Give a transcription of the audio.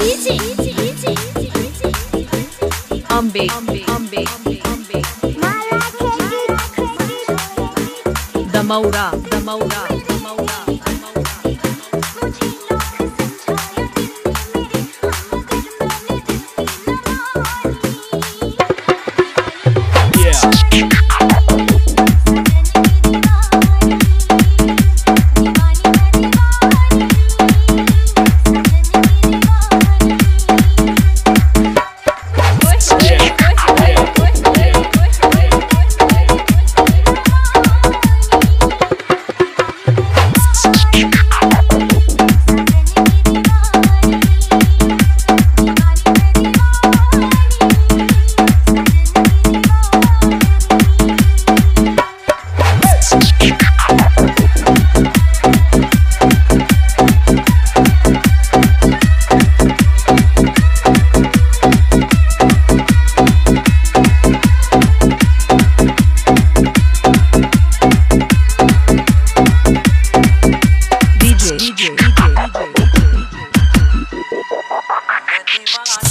Ichi, ichi, ichi, ichi. Ombe, ombe, ombe. Damaura, Damaura.